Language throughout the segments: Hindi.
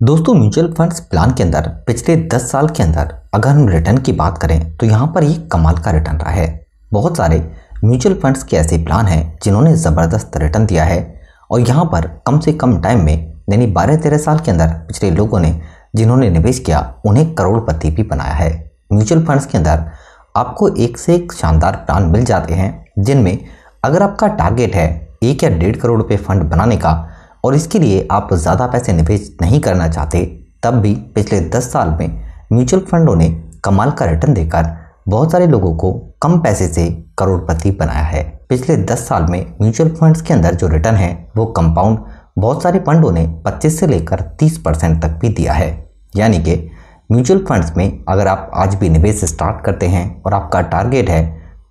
दोस्तों, म्यूचुअल फंड्स प्लान के अंदर, पिछले 10 साल के अंदर, अगर हम रिटर्न की बात करें तो यहाँ पर ये कमाल का रिटर्न रहा है। बहुत सारे म्यूचुअल फंड्स के ऐसे प्लान हैं, जिन्होंने ज़बरदस्त रिटर्न दिया है। और यहाँ पर कम से कम टाइम में, यानी बारह तेरह साल के अंदर, पिछले लोगों ने, जिन्होंने निवेश किया, उन्हें करोड़पति भी बनाया है। म्यूचुअल फंड्स के अंदर, आपको एक से एक शानदार प्लान मिल जाते हैं, जिनमें अगर आपका टारगेट है, एक या डेढ़ करोड़ रुपये फंड बनाने का और इसके लिए आप ज़्यादा पैसे निवेश नहीं करना चाहते, तब भी पिछले 10 साल में म्यूचुअल फंडों ने कमाल का रिटर्न देकर बहुत सारे लोगों को कम पैसे से करोड़पति बनाया है। पिछले 10 साल में म्यूचुअल फंड्स के अंदर जो रिटर्न है, वो कंपाउंड बहुत सारे फंडों ने 25 से लेकर 30 परसेंट तक भी दिया है। यानी कि म्यूचुअल फंड्स में अगर आप आज भी निवेश स्टार्ट करते हैं और आपका टारगेट है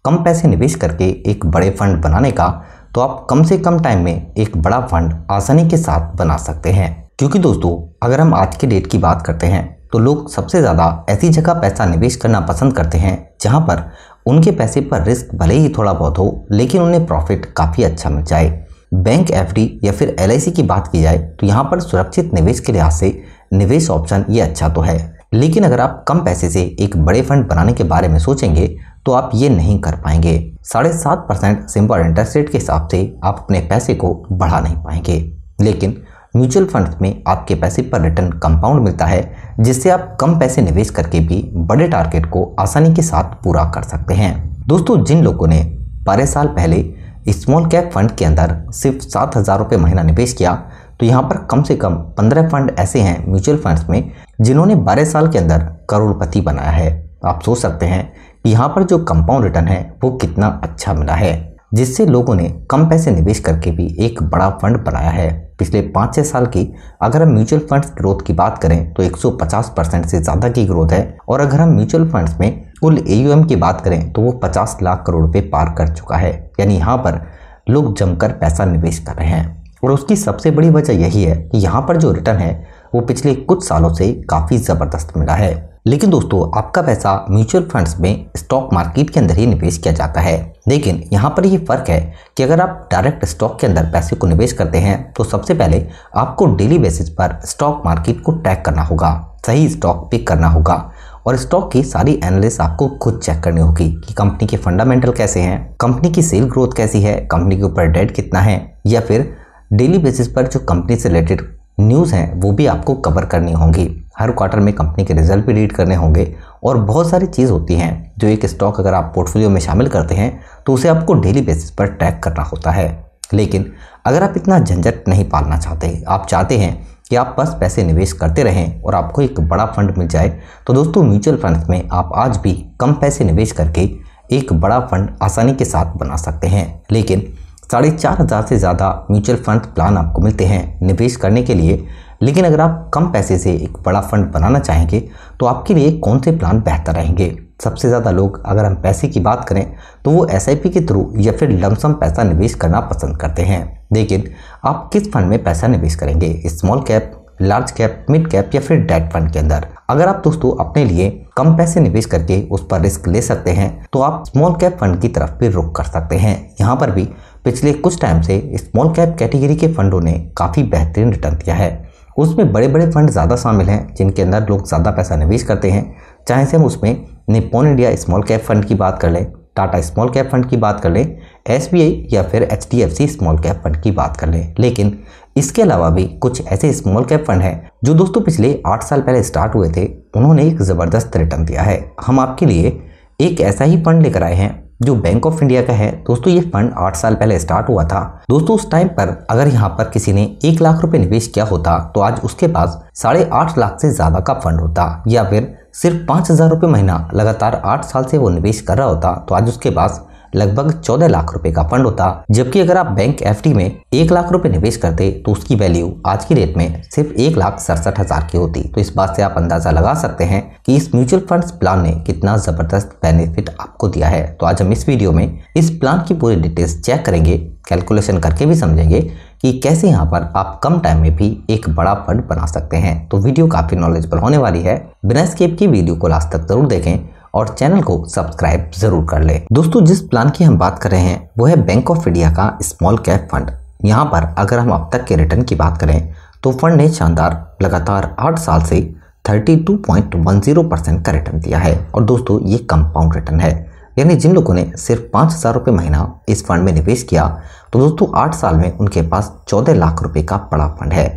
कम पैसे निवेश करके एक बड़े फंड बनाने का तो आप कम से कम टाइम में एक बड़ा फंड आसानी के साथ बना सकते हैं। क्योंकि दोस्तों, अगर हम आज के डेट की बात करते हैं तो लोग सबसे ज़्यादा ऐसी जगह पैसा निवेश करना पसंद करते हैं, जहाँ पर उनके पैसे पर रिस्क भले ही थोड़ा बहुत हो, लेकिन उन्हें प्रॉफिट काफ़ी अच्छा मिल जाए। बैंक एफडी या फिर LIC की बात की जाए तो यहाँ पर सुरक्षित निवेश के लिहाज से निवेश ऑप्शन ये अच्छा तो है। लेकिन अगर आप कम पैसे से एक बड़े फंड बनाने के बारे में सोचेंगे तो आप ये नहीं कर पाएँगे। साढ़े सात परसेंट सिंपल इंटरेस्ट रेट के हिसाब से आप अपने पैसे को बढ़ा नहीं पाएँगे। लेकिन म्यूचुअल फंड में आपके पैसे पर रिटर्न कंपाउंड मिलता है, जिससे आप कम पैसे निवेश करके भी बड़े टारगेट को आसानी के साथ पूरा कर सकते हैं। दोस्तों, जिन लोगों ने बारह साल पहले स्मॉल कैप फंड के अंदर सिर्फ़ सात हज़ार रुपये महीना निवेश किया तो यहाँ पर कम से कम पंद्रह फंड ऐसे हैं म्यूचुअल फंड्स में जिन्होंने बारह साल के अंदर करोड़पति बनाया है। आप सोच सकते हैं कि यहाँ पर जो कंपाउंड रिटर्न है, वो कितना अच्छा मिला है, जिससे लोगों ने कम पैसे निवेश करके भी एक बड़ा फंड बनाया है। पिछले पाँच छः साल की अगर हम म्यूचुअल फंड्स ग्रोथ की बात करें तो 150 परसेंट से ज़्यादा की ग्रोथ है। और अगर हम म्यूचुअल फंड्स में कुल ए की बात करें तो वो 50 लाख करोड़ रुपये पार कर चुका है। यानी यहाँ पर लोग जमकर पैसा निवेश कर रहे हैं। और उसकी सबसे बड़ी वजह यही है कि यहाँ पर जो रिटर्न है, वो पिछले कुछ सालों से काफ़ी ज़बरदस्त मिला है। लेकिन दोस्तों, आपका पैसा म्यूचुअल फंड्स में स्टॉक मार्केट के अंदर ही निवेश किया जाता है। लेकिन यहाँ पर ये फ़र्क है कि अगर आप डायरेक्ट स्टॉक के अंदर पैसे को निवेश करते हैं तो सबसे पहले आपको डेली बेसिस पर स्टॉक मार्केट को ट्रैक करना होगा, सही स्टॉक पिक करना होगा और स्टॉक की सारी एनालिस आपको खुद चेक करनी होगी कि कंपनी के फंडामेंटल कैसे हैं, कंपनी की सेल ग्रोथ कैसी है, कंपनी के ऊपर डेट कितना है या फिर डेली बेसिस पर जो कंपनी से रिलेटेड न्यूज़ हैं, वो भी आपको कवर करनी होंगी। हर क्वार्टर में कंपनी के रिज़ल्ट भी रीड करने होंगे और बहुत सारी चीज़ होती हैं जो एक स्टॉक अगर आप पोर्टफोलियो में शामिल करते हैं तो उसे आपको डेली बेसिस पर ट्रैक करना होता है। लेकिन अगर आप इतना झंझट नहीं पालना चाहते, आप चाहते हैं कि आप बस पैसे निवेश करते रहें और आपको एक बड़ा फंड मिल जाए तो दोस्तों म्यूचुअल फंड में आप आज भी कम पैसे निवेश करके एक बड़ा फंड आसानी के साथ बना सकते हैं। लेकिन साढ़े चार हज़ार से ज़्यादा म्यूचुअल फंड प्लान आपको मिलते हैं निवेश करने के लिए। लेकिन अगर आप कम पैसे से एक बड़ा फंड बनाना चाहेंगे तो आपके लिए कौन से प्लान बेहतर रहेंगे? सबसे ज़्यादा लोग अगर हम पैसे की बात करें तो वो एसआईपी के थ्रू या फिर लमसम पैसा निवेश करना पसंद करते हैं। लेकिन आप किस फंड में पैसा निवेश करेंगे? Small cap, large cap, mid cap या फिर डेट फंड के अंदर? अगर आप दोस्तों अपने लिए कम पैसे निवेश करके उस पर रिस्क ले सकते हैं तो आप स्मॉल कैप फंड की तरफ़ भी रुख कर सकते हैं। यहाँ पर भी पिछले कुछ टाइम से स्मॉल कैप कैटेगरी के फंडों ने काफ़ी बेहतरीन रिटर्न दिया है। उसमें बड़े बड़े फंड ज़्यादा शामिल हैं, जिनके अंदर लोग ज़्यादा पैसा निवेश करते हैं। चाहे से हम उसमें Nippon India small cap fund की बात कर लें टाटा स्मॉल कैप फंड की बात कर लें एसबीआई या फिर एचडीएफसी स्मॉल कैप फंड की बात कर लें। लेकिन इसके अलावा भी कुछ ऐसे स्मॉल कैप फंड हैं, जो दोस्तों पिछले आठ साल पहले स्टार्ट हुए थे, उन्होंने एक ज़बरदस्त रिटर्न दिया है। हम आपके लिए एक ऐसा ही फंड लेकर आए हैं जो बैंक ऑफ़ इंडिया का है, दोस्तों ये फंड आठ साल पहले स्टार्ट हुआ था। दोस्तों उस टाइम पर अगर यहाँ पर किसी ने एक लाख रुपए निवेश किया होता तो आज उसके पास साढ़े आठ लाख से ज़्यादा का फंड होता, या फिर सिर्फ़ पाँच हज़ार रुपये महीना लगातार आठ साल से वो निवेश कर रहा होता तो आज उसके पास लगभग चौदह लाख रुपए का फंड होता। जबकि अगर आप बैंक एफ़ में एक लाख रुपए निवेश करते तो उसकी वैल्यू आज की डेट में सिर्फ़ एक लाख सड़सठ हज़ार की होती। तो इस बात से आप अंदाज़ा लगा सकते हैं कि इस म्यूचुअल फंड्स प्लान ने कितना ज़बरदस्त बेनिफिट आपको दिया है। तो आज हम इस वीडियो में इस प्लान की पूरी डिटेल्स चेक करेंगे, कैलकुलेशन करके भी समझेंगे कि कैसे यहाँ पर आप कम टाइम में भी एक बड़ा फंड बना सकते हैं। तो वीडियो काफ़ी नॉलेजेबल होने वाली है। बिना स्केप की वीडियो को लास्ट तक ज़रूर देखें। और चैनल को सब्सक्राइब ज़रूर कर ले। दोस्तों, जिस प्लान की हम बात कर रहे हैं, वो है बैंक ऑफ़ इंडिया का स्मॉल कैप फंड यहाँ पर अगर हम अब तक के रिटर्न की बात करें तो फंड ने शानदार, लगातार आठ साल से 32.10 परसेंट का रिटर्न दिया है। और दोस्तों, ये कंपाउंड रिटर्न है। यानी जिन लोगों ने सिर्फ़ पाँच हज़ार रुपये महीना इस फंड में निवेश किया तो दोस्तों, आठ साल में उनके पास चौदह लाख रुपए का बड़ा फंड है।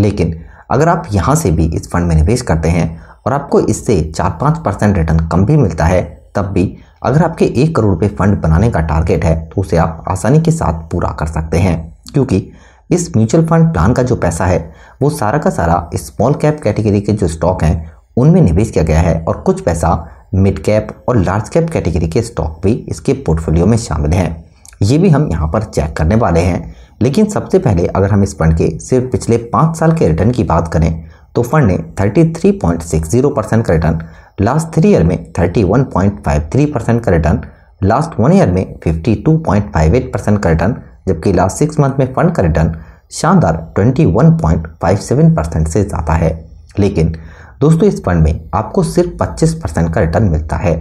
लेकिन अगर आप यहाँ से भी इस फंड में निवेश करते हैं और आपको इससे चार पाँच परसेंट रिटर्न कम भी मिलता है, तब भी अगर आपके एक करोड़ रुपये फंड बनाने का टारगेट है तो उसे आप आसानी के साथ पूरा कर सकते हैं। क्योंकि इस म्यूचुअल फंड प्लान का जो पैसा है, वो सारा का सारा स्मॉल कैप कैटेगरी के जो स्टॉक हैं, उनमें निवेश किया गया है और कुछ पैसा मिड कैप और लार्ज कैप कैटेगरी के स्टॉक भी इसके पोर्टफोलियो में शामिल हैं। ये भी हम यहाँ पर चेक करने वाले हैं। लेकिन सबसे पहले अगर हम इस फंड के सिर्फ़ पिछले पाँच साल के रिटर्न की बात करें तो फंड ने 33.60 परसेंट का रिटर्न लास्ट थ्री ईयर में 31.53 परसेंट का रिटर्न लास्ट वन ईयर में 52.58 परसेंट का रिटर्न जबकि लास्ट सिक्स मंथ में फंड का रिटर्न शानदार 21.57 परसेंट से ज़्यादा है। लेकिन दोस्तों, इस फंड में आपको सिर्फ़ 25 परसेंट का रिटर्न मिलता है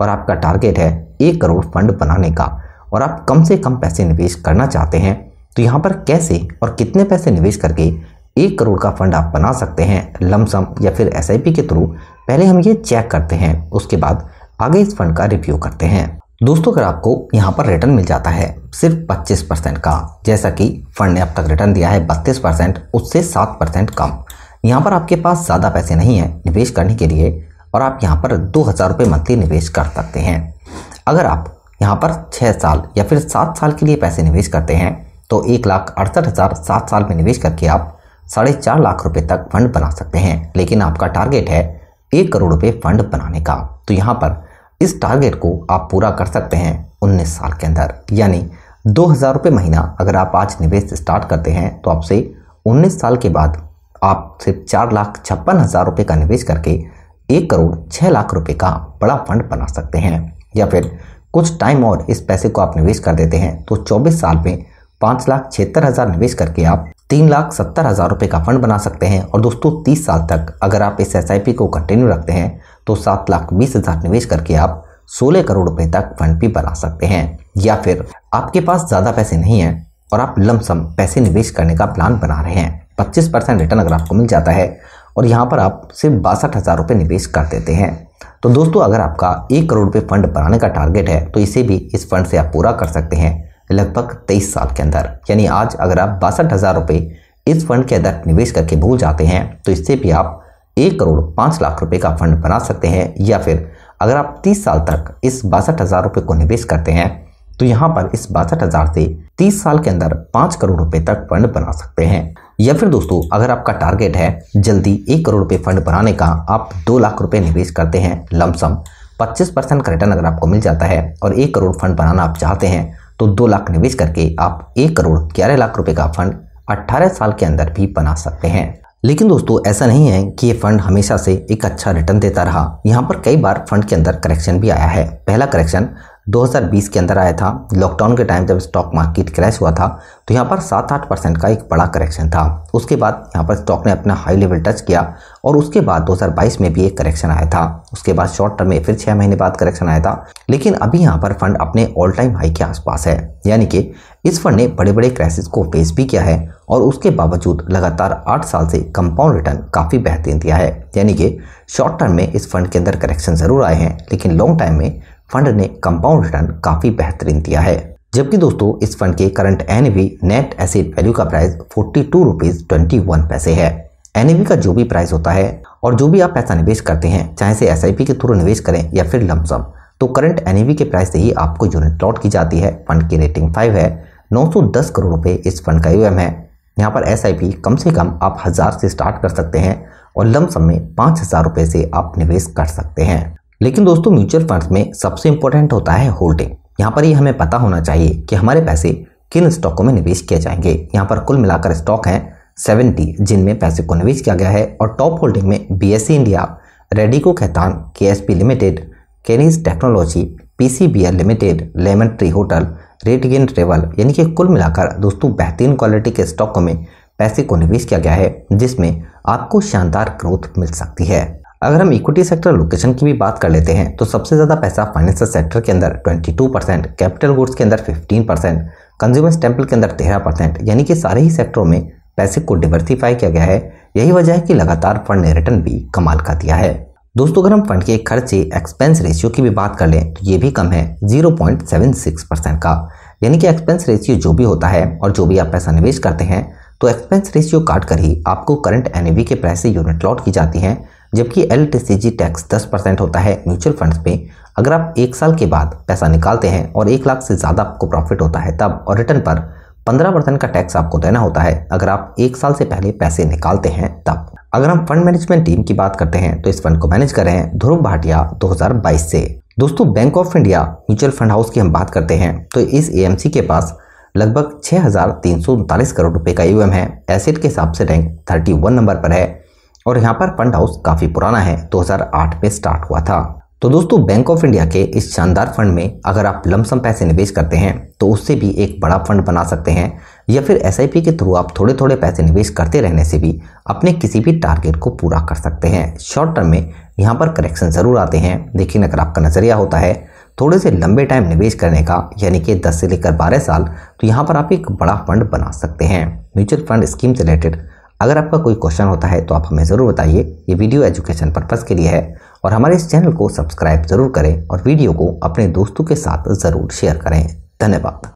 और आपका टारगेट है एक करोड़ फंड बनाने का और आप कम से कम पैसे निवेश करना चाहते हैं तो यहाँ पर कैसे और कितने पैसे निवेश करके एक करोड़ का फंड आप बना सकते हैं, लमसम या फिर एसआईपी के थ्रू। पहले हम ये चेक करते हैं, उसके बाद आगे इस फंड का रिव्यू करते हैं। दोस्तों, अगर आपको यहाँ पर रिटर्न मिल जाता है, सिर्फ़ 25 परसेंट का, जैसा कि फंड ने अब तक रिटर्न दिया है 32 परसेंट, उससे 7 परसेंट कम। यहाँ पर आपके पास ज़्यादा पैसे नहीं हैं निवेश करने के लिए, और आप यहाँ पर दो हज़ार रुपये मंथली निवेश कर सकते हैं। अगर आप यहाँ पर छः साल या फिर सात साल के लिए पैसे निवेश करते हैं तो एक लाख अड़सठ हज़ार सात साल में निवेश करके आप साढ़े चार लाख रुपए तक फंड बना सकते हैं, लेकिन आपका टारगेट है एक करोड़ रुपए फंड बनाने का। तो यहाँ पर इस टारगेट को आप पूरा कर सकते हैं उन्नीस साल के अंदर। यानी दो हज़ार रुपये महीना अगर आप आज निवेश स्टार्ट करते हैं तो आपसे उन्नीस साल के बाद आप सिर्फ़ चार लाख छप्पन हज़ार रुपये का निवेश करके एक करोड़ छः लाख रुपये का बड़ा फंड बना सकते हैं। या फिर कुछ टाइम और इस पैसे को आप निवेश कर देते हैं तो 24 साल में पाँच लाख छिहत्तर हज़ार निवेश करके आप तीन लाख सत्तर हज़ार रुपये का फंड बना सकते हैं। और दोस्तों, तीस साल तक अगर आप इस एसआईपी को कंटिन्यू रखते हैं तो सात लाख बीस हज़ार निवेश करके आप सोलह करोड़ रुपए तक फंड भी बना सकते हैं। या फिर आपके पास ज़्यादा पैसे नहीं हैं और आप लमसम पैसे निवेश करने का प्लान बना रहे हैं। पच्चीस परसेंट रिटर्न अगर आपको मिल जाता है और यहाँ पर आप सिर्फ़ बासठ हज़ार रुपये निवेश कर देते हैं। तो दोस्तों, अगर आपका एक करोड़ रुपये फंड बनाने का टारगेट है तो इसे भी इस फंड से आप पूरा कर सकते हैं। लगभग तेईस साल के अंदर। यानी आज अगर आप बासठ हज़ार रुपये इस फंड के अंदर निवेश करके भूल जाते हैं तो इससे भी आप एक करोड़ पाँच लाख रुपए का फंड बना सकते हैं, या फिर अगर आप तीस साल तक इस बासठ हज़ार रुपये को निवेश करते हैं तो यहाँ पर इस बासठ हज़ार से तीस साल के अंदर पाँच करोड़ रुपए तक फंड बना सकते हैं। या फिर दोस्तों, अगर आपका टारगेट है जल्दी एक करोड़ रुपए फंड बनाने का, आप दो लाख रुपए निवेश करते हैं लमसम पच्चीस परसेंट का रिटर्न अगर आपको मिल जाता है और एक करोड़ फंड बनाना आप चाहते हैं तो दो लाख निवेश करके आप एक करोड़ ग्यारह लाख रुपए का फंड अट्ठारह साल के अंदर भी बना सकते हैं। लेकिन दोस्तों, ऐसा नहीं है कि ये फंड हमेशा से एक अच्छा रिटर्न देता रहा। यहाँ पर कई बार फंड के अंदर करेक्शन भी आया है। पहला करेक्शन 2020 के अंदर आया था लॉकडाउन के टाइम जब स्टॉक मार्केट क्रैश हुआ था तो यहाँ पर सात आठ परसेंट का एक बड़ा करेक्शन था। उसके बाद यहाँ पर स्टॉक ने अपना हाई लेवल टच किया और उसके बाद 2022 में भी एक करेक्शन आया था। उसके बाद शॉर्ट टर्म में फिर छः महीने बाद करेक्शन आया था। लेकिन अभी यहाँ पर फंड अपने ऑल टाइम हाई के आसपास है। यानी कि इस फंड ने बड़े बड़े क्राइसिस को फेस भी किया है और उसके बावजूद लगातार आठ साल से कंपाउंड रिटर्न काफ़ी बेहतरीन दिया है। यानी कि शॉर्ट टर्म में इस फंड के अंदर करेक्शन ज़रूर आए हैं, लेकिन लॉन्ग टाइम में फंड ने कंपाउंड रिटर्न काफ़ी बेहतरीन दिया है। जबकि दोस्तों, इस फंड के current NAV net asset value का price forty two rupees twenty one पैसे है। एन का जो भी प्राइस होता है और जो भी आप पैसा निवेश करते हैं, चाहे से एसआईपी के थ्रू निवेश करें या फिर लमसम तो करंट एन के प्राइस से ही आपको यूनिट लॉट की जाती है। फंड की रेटिंग फाइव है। 910 करोड़ रुपए इस फंड का यूएम है। यहाँ पर एसआईपी कम से कम आप हज़ार से स्टार्ट कर सकते हैं और लमसम में पाँच हज़ार रुपये से आप निवेश कर सकते हैं। लेकिन दोस्तों, म्यूचुअल फंड्स में सबसे इंपॉर्टेंट होता है होल्डिंग। यहाँ पर ये हमें पता होना चाहिए कि हमारे पैसे किन स्टॉकों में निवेश किए जाएँगे। यहाँ पर कुल मिलाकर स्टॉक हैं 70 जिनमें पैसे को निवेश किया गया है, और टॉप होल्डिंग में बी इंडिया, रेडिको खैतान के limited Kaynes technology, PCBL limited, Lemon Tree hotel rate travel, यानी कि कुल मिलाकर दोस्तों बेहतरीन क्वालिटी के स्टॉकों में पैसे को निवेश किया गया है, जिसमें आपको शानदार ग्रोथ मिल सकती है। अगर हम इक्विटी सेक्टर लोकेशन की भी बात कर लेते हैं तो सबसे ज़्यादा पैसा फाइनेंशियल सेक्टर के अंदर 22 परसेंट कैपिटल गुड्स के अंदर 15 परसेंट कंज्यूमर टेंपल के अंदर 13 परसेंट यानी कि सारे ही सेक्टरों में पैसे को डिवर्सिफाई किया गया है। यही वजह है कि लगातार फंड ने रिटर्न भी कमाल का दिया है। दोस्तों, अगर हम फंड के खर्चे एक्सपेंस रेशियो की भी बात कर लें तो ये भी कम है 0.76 परसेंट का। यानी कि एक्सपेंस रेशियो जो भी होता है और जो भी आप पैसा निवेश करते हैं तो एक्सपेंस रेशियो काट कर ही आपको करंट एन के प्राइस से यूनिट लॉट की जाती हैं जबकि एल टैक्स 10 परसेंट होता है म्यूचुअल फंड्स पे। अगर आप एक साल के बाद पैसा निकालते हैं और एक लाख से ज़्यादा आपको प्रॉफिट होता है, तब और रिटर्न पर पंद्रह परसेंट का टैक्स आपको देना होता है। अगर आप एक साल से पहले पैसे निकालते हैं, तब। अगर हम फंड मैनेजमेंट टीम की बात करते हैं तो इस फंड को मैनेज कर रहे हैं ध्रुव भाटिया 2022 से। दोस्तों bank of India mutual fund house की हम बात करते हैं तो इस एएमसी के पास लगभग उनतालीस करोड़ रुपए का यूएम है। एसेट के हिसाब से रैंक 31 नंबर पर है। और यहाँ पर फंड हाउस काफ़ी पुराना है 2008 में स्टार्ट हुआ था। तो दोस्तों बैंक ऑफ़ इंडिया के इस शानदार फंड में अगर आप लमसम पैसे निवेश करते हैं तो उससे भी एक बड़ा फंड बना सकते हैं, या फिर एसआईपी के थ्रू आप थोड़े थोड़े पैसे निवेश करते रहने से भी अपने किसी भी टारगेट को पूरा कर सकते हैं। शॉर्ट टर्म में यहाँ पर करेक्शन ज़रूर आते हैं, लेकिन अगर आपका नज़रिया होता है, थोड़े से लंबे टाइम निवेश करने का, यानी कि 10 से लेकर 12 साल तो यहाँ पर आप एक बड़ा फंड बना सकते हैं। म्यूचुअल फंड स्कीम से रिलेटेड अगर आपका कोई क्वेश्चन होता है तो आप हमें ज़रूर बताइए। ये वीडियो एजुकेशन पर्पज़ के लिए है और हमारे इस चैनल को सब्सक्राइब ज़रूर करें और वीडियो को अपने दोस्तों के साथ ज़रूर शेयर करें। धन्यवाद।